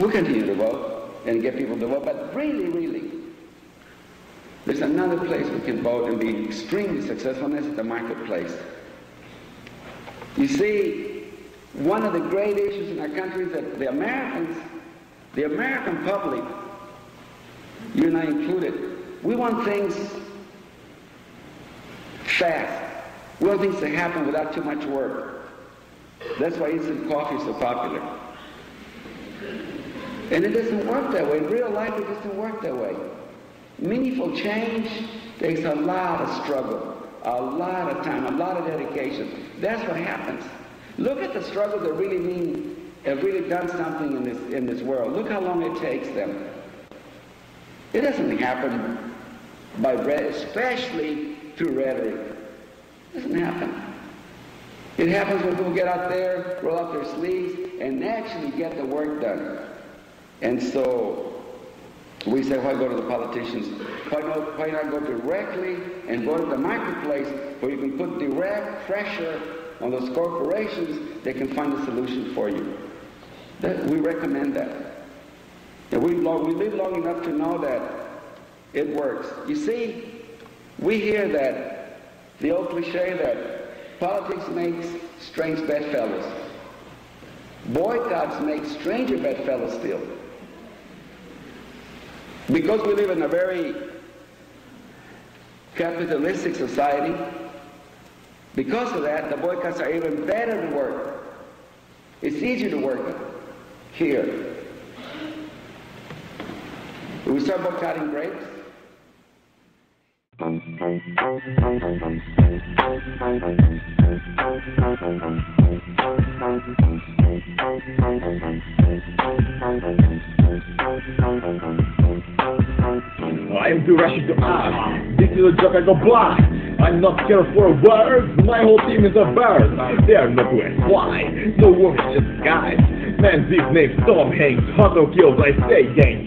We'll continue to vote and get people to vote, but really, really, there's another place we can vote and be extremely successful, and that's the marketplace. You see, one of the great issues in our country is that the Americans, the American public, you and I included, we want things fast. We want things to happen without too much work. That's why instant coffee is so popular. And it doesn't work that way. In real life, it doesn't work that way. Meaningful change takes a lot of struggle, a lot of time, a lot of dedication. That's what happens. Look at the struggles that really mean have really done something in this in this world. Look how long it takes them. It doesn't happen by especially through rhetoric. It doesn't happen. It happens when people get out there, roll up their sleeves, and actually get the work done. And so we say, why go to the politicians? Why not, why not go directly and go to the marketplace where you can put direct pressure on those corporations they can find a solution for you? That, we recommend that. And we, we live long enough to know that it works. You see, we hear that, the old cliche that politics makes strange bedfellows. Boycotts make stranger bedfellows still. Because we live in a very capitalistic society, because of that, the boycotts are even better to work. It's easier to work here. We start boycotting grapes? Am too rushing to ask. This is a joke I go blind. I'm not scared for words. My whole team is a bird. They are not to fly. No worries, just guys. Man, these names Tom Hanks, Hot Kills, I say gang.